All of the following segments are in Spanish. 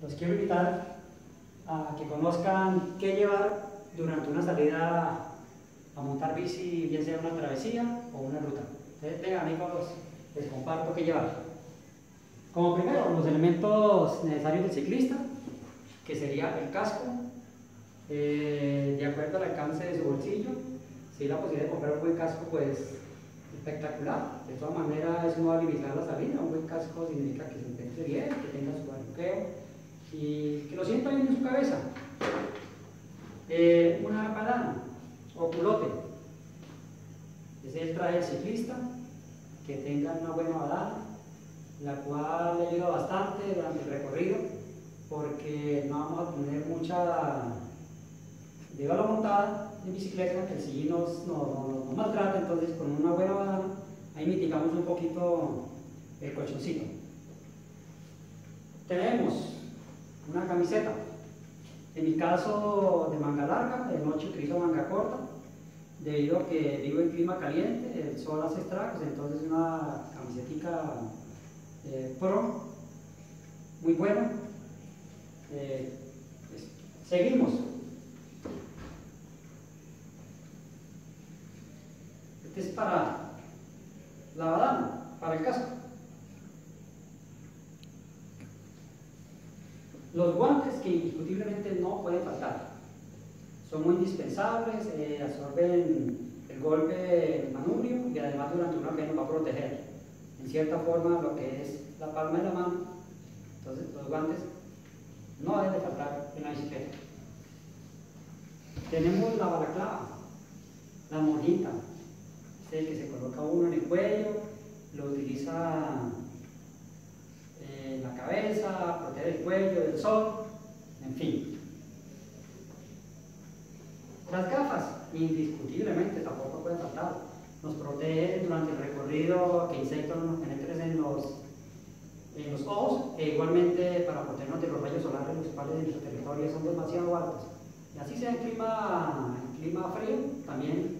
Los quiero invitar a que conozcan qué llevar durante una salida a montar bici, bien sea una travesía o una ruta. Entonces, amigos, les comparto qué llevar. Como primero, los elementos necesarios del ciclista, que sería el casco, eh, de acuerdo al alcance de su bolsillo. Si la posibilidad de comprar un buen casco, pues espectacular. De todas maneras, eso no va la salida. Un buen casco significa que se encuentre bien, y que lo sienta bien en su cabeza. Eh, una padana o culote. Ese es el traje del ciclista, que tenga una buena badana, la cual le ayuda bastante durante el recorrido, porque no vamos a tener mucha de la montada en bicicleta, que el sillín nos, nos, maltrata, entonces con una buena badana, ahí mitigamos un poquito el colchoncito. Tenemos una camiseta, en mi caso de manga larga, de noche utilizo manga corta, debido a que vivo en clima caliente, el sol hace estragos, entonces una camisetica eh, pro, muy buena. Eh, pues, seguimos. Este es para la badana, para el casco. Los guantes que indiscutiblemente no pueden faltar. Son muy indispensables, eh, absorben el golpe manubrio y además durante una que nos va a proteger en cierta forma lo que es la palma de la mano. Entonces los guantes no deben faltar en la bicicleta. Tenemos la balaclava, la monjita, que se coloca uno en el cuello, lo utiliza en la cabeza, proteger el cuello del sol, en fin. Las gafas, indiscutiblemente, tampoco pueden faltar. Nos protegen durante el recorrido que insectos no nos penetren en los, en los ojos, e igualmente para protegernos de los rayos solares, los cuales en nuestro territorio son demasiado altos. Y así sea en clima, clima frío, también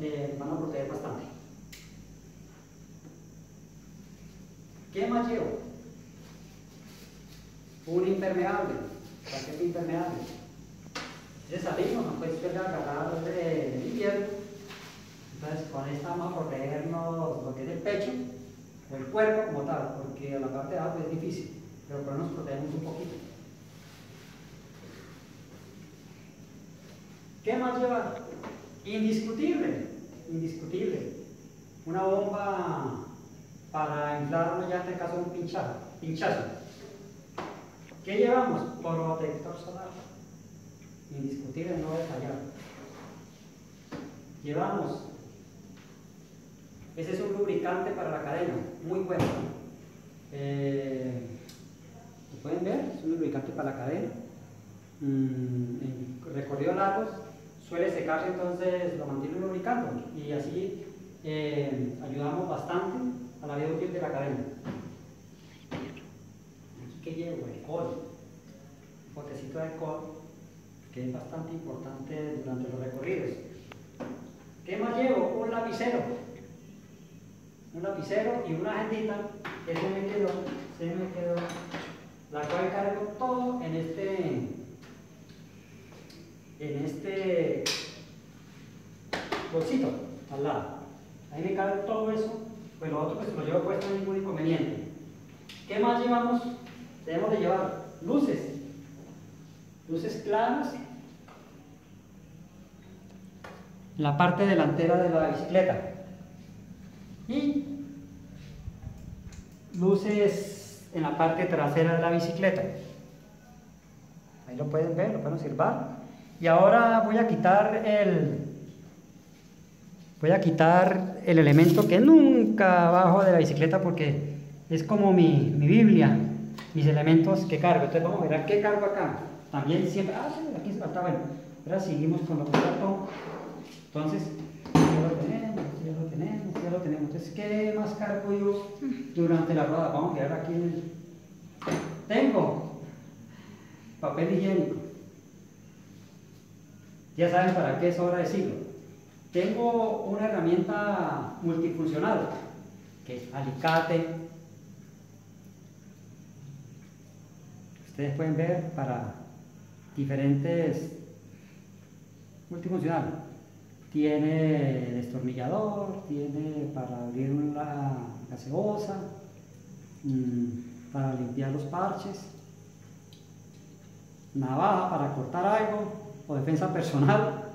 eh, van a proteger bastante. ¿Qué más llevo? Un impermeable, paquete impermeable. Si salimos, no puede ser agarrar del invierno. Entonces, con esta vamos a protegernos lo que es el pecho, el cuerpo como tal, porque la parte de abajo es difícil, pero por nos protegemos un poquito. ¿Qué más llevar? Indiscutible, indiscutible. Una bomba para inflar una llanta en caso de un pinchazo. pinchazo. ¿Qué llevamos? Protector solar. Indiscutible, no debe fallar. Llevamos. Ese es un lubricante para la cadena, muy bueno. Eh, pueden ver? Es un lubricante para la cadena. Mm, en largos suele secarse, entonces lo mantiene lubricando y así eh, ayudamos bastante a la vida útil de la cadena. Llevo alcohol, un potecito de alcohol que es bastante importante durante los recorridos. ¿Qué más llevo? Un lapicero. Un lapicero y una agendita que se me quedó, se me quedó, la cual cargo todo en este en este bolsito al lado. Ahí me cabe todo eso, pues lo otro pues lo llevo puesto sin ningún inconveniente. ¿Qué más llevamos? Debemos de llevar luces, luces claras en la parte delantera de la bicicleta y luces en la parte trasera de la bicicleta. Ahí lo pueden ver, lo pueden observar. Y ahora voy a quitar el voy a quitar el elemento que nunca bajo de la bicicleta porque es como mi, mi Biblia, mis elementos que cargo. Entonces vamos a ver qué cargo acá. También siempre, ah, aquí falta, bueno. Ahora seguimos con lo que Entonces, ya lo tenemos, ya lo tenemos, ya lo tenemos. Entonces, ¿qué más cargo yo durante la rueda? Vamos a quedar aquí en el... Tengo papel higiénico. Ya saben para qué es hora decirlo. Tengo una herramienta multifuncional, que es alicate, ustedes pueden ver para diferentes multifuncional. Tiene destornillador, tiene para abrir la gaseosa, mm, para limpiar los parches, navaja para cortar algo o defensa personal